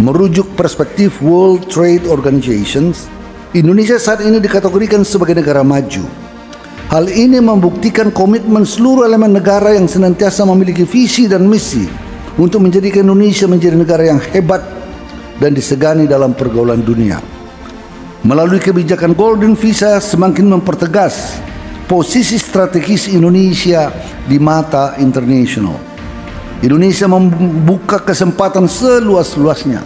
Merujuk perspektif World Trade Organization, Indonesia saat ini dikategorikan sebagai negara maju. Hal ini membuktikan komitmen seluruh elemen negara yang senantiasa memiliki visi dan misi untuk menjadikan Indonesia menjadi negara yang hebat dan disegani dalam pergaulan dunia. Melalui kebijakan Golden Visa semakin mempertegas posisi strategis Indonesia di mata internasional. Indonesia membuka kesempatan seluas-luasnya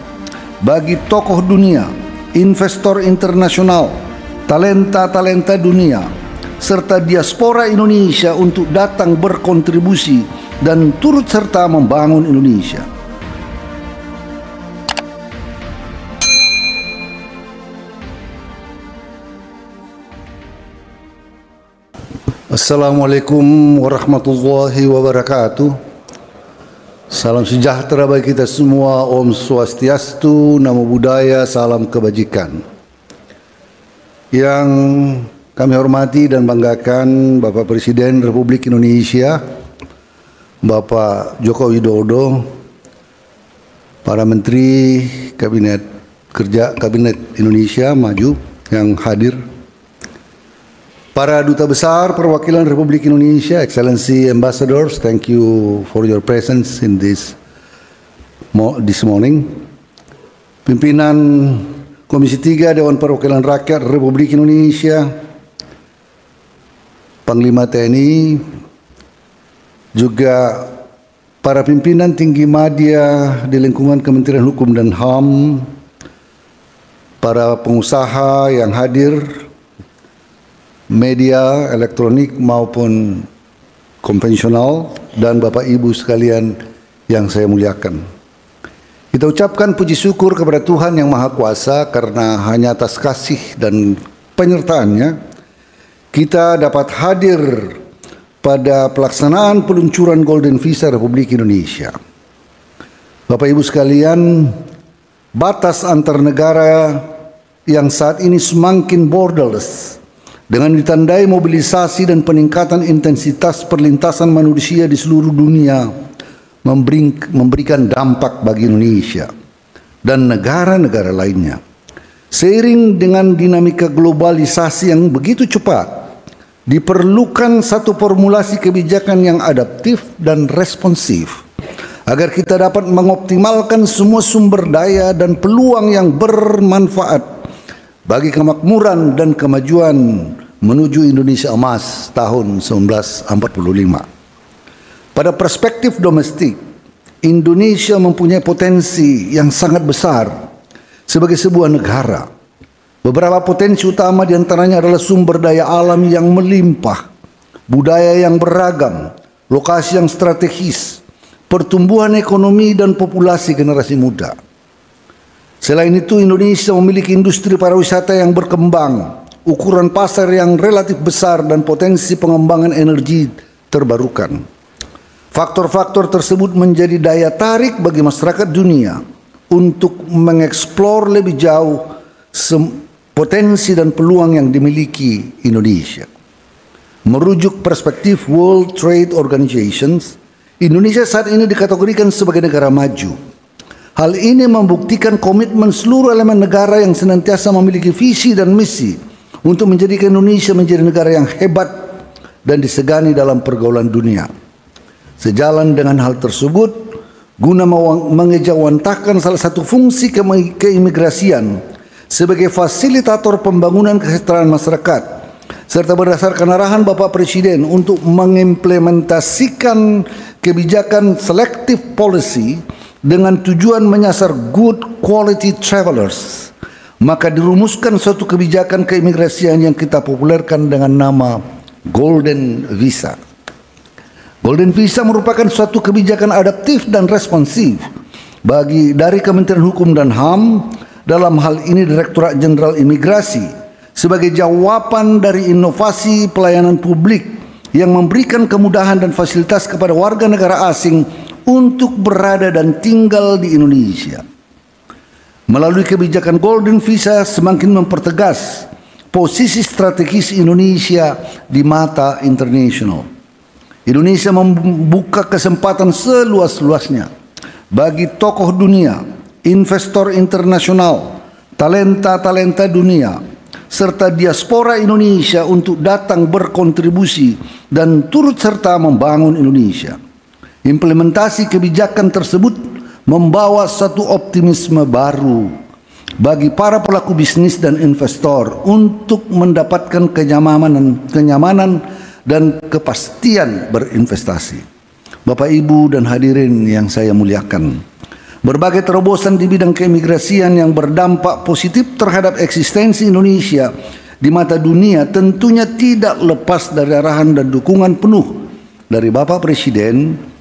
bagi tokoh dunia, investor internasional, talenta-talenta dunia, serta diaspora Indonesia untuk datang berkontribusi dan turut serta membangun Indonesia. Assalamualaikum warahmatullahi wabarakatuh. Salam sejahtera bagi kita semua. Om Swastiastu, Namo Buddhaya, salam kebajikan. Yang kami hormati dan banggakan Bapak Presiden Republik Indonesia, Bapak Joko Widodo, para Menteri Kabinet Kerja Kabinet Indonesia Maju yang hadir, Para duta besar perwakilan Republik Indonesia, Excellency Ambassadors, thank you for your presence in this this morning. Pimpinan Komisi 3 Dewan Perwakilan Rakyat Republik Indonesia, Panglima TNI, juga para pimpinan tinggi media di lingkungan Kementerian Hukum dan HAM, para pengusaha yang hadir, media elektronik maupun konvensional dan Bapak Ibu sekalian yang saya muliakan. Kita ucapkan puji syukur kepada Tuhan yang Maha Kuasa karena hanya atas kasih dan penyertaannya kita dapat hadir pada pelaksanaan peluncuran Golden Visa Republik Indonesia. Bapak Ibu sekalian, batas antar negara yang saat ini semakin borderless dengan ditandai mobilisasi dan peningkatan intensitas perlintasan manusia di seluruh dunia memberikan dampak bagi Indonesia dan negara-negara lainnya. Seiring dengan dinamika globalisasi yang begitu cepat, diperlukan satu formulasi kebijakan yang adaptif dan responsif agar kita dapat mengoptimalkan semua sumber daya dan peluang yang bermanfaat bagi kemakmuran dan kemajuan menuju Indonesia emas tahun 1945. Pada perspektif domestik, Indonesia mempunyai potensi yang sangat besar sebagai sebuah negara. Beberapa potensi utama di antaranya adalah sumber daya alam yang melimpah, budaya yang beragam, lokasi yang strategis, pertumbuhan ekonomi dan populasi generasi muda. Selain itu Indonesia memiliki industri pariwisata yang berkembang, ukuran pasar yang relatif besar dan potensi pengembangan energi terbarukan. Faktor-faktor tersebut menjadi daya tarik bagi masyarakat dunia untuk mengeksplor lebih jauh potensi dan peluang yang dimiliki Indonesia. Merujuk perspektif World Trade Organization, Indonesia saat ini dikategorikan sebagai negara maju Hal ini membuktikan komitmen seluruh elemen negara yang senantiasa memiliki visi dan misi untuk menjadikan Indonesia menjadi negara yang hebat dan disegani dalam pergaulan dunia. Sejalan dengan hal tersebut, guna mengejawantahkan salah satu fungsi ke keimigrasian sebagai fasilitator pembangunan kesejahteraan masyarakat serta berdasarkan arahan Bapak Presiden untuk mengimplementasikan kebijakan selective policy dengan tujuan menyasar good quality travelers maka dirumuskan suatu kebijakan keimigrasian yang kita populerkan dengan nama Golden Visa. Golden Visa merupakan suatu kebijakan adaptif dan responsif bagi dari Kementerian Hukum dan HAM dalam hal ini Direktorat Jenderal Imigrasi sebagai jawaban dari inovasi pelayanan publik yang memberikan kemudahan dan fasilitas kepada warga negara asing untuk berada dan tinggal di Indonesia. Melalui kebijakan Golden Visa semakin mempertegas posisi strategis Indonesia di mata internasional. Indonesia membuka kesempatan seluas-luasnya bagi tokoh dunia, investor internasional, talenta-talenta dunia, serta diaspora Indonesia untuk datang berkontribusi dan turut serta membangun Indonesia. Implementasi kebijakan tersebut membawa satu optimisme baru bagi para pelaku bisnis dan investor untuk mendapatkan kenyamanan, kenyamanan dan kepastian berinvestasi. Bapak Ibu dan hadirin yang saya muliakan, berbagai terobosan di bidang keimigrasian yang berdampak positif terhadap eksistensi Indonesia di mata dunia tentunya tidak lepas dari arahan dan dukungan penuh dari Bapak Presiden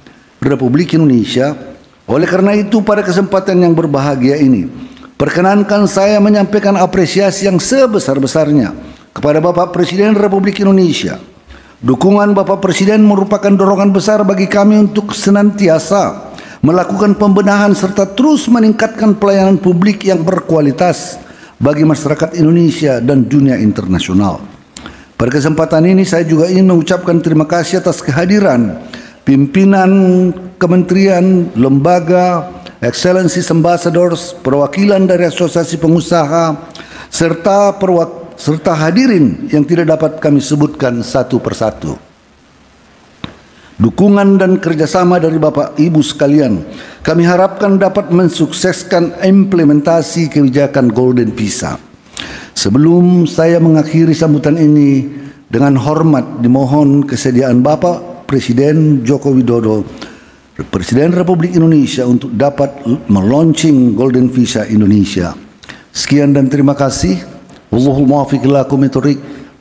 Republik Indonesia. Oleh karena itu pada kesempatan yang berbahagia ini, perkenankan saya menyampaikan apresiasi yang sebesar-besarnya kepada Bapak Presiden Republik Indonesia Dukungan Bapak Presiden merupakan dorongan besar bagi kami untuk senantiasa melakukan pembenahan serta terus meningkatkan pelayanan publik yang berkualitas bagi masyarakat Indonesia dan dunia internasional. Pada kesempatan ini saya juga ingin mengucapkan terima kasih atas kehadiran pimpinan kementerian, lembaga, excellency ambassadors, perwakilan dari asosiasi pengusaha, serta perwakilan serta hadirin yang tidak dapat kami sebutkan satu persatu. Dukungan dan kerjasama dari Bapak Ibu sekalian, kami harapkan dapat mensukseskan implementasi kebijakan Golden Visa. Sebelum saya mengakhiri sambutan ini, dengan hormat dimohon kesediaan Bapak Presiden Joko Widodo, Presiden Republik Indonesia untuk dapat meluncing Golden Visa Indonesia. Sekian dan terima kasih.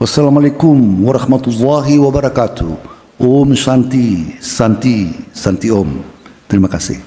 Wassalamualaikum warahmatullahi wabarakatuh. Om Santi, Santi, Santi Om. Terima kasih.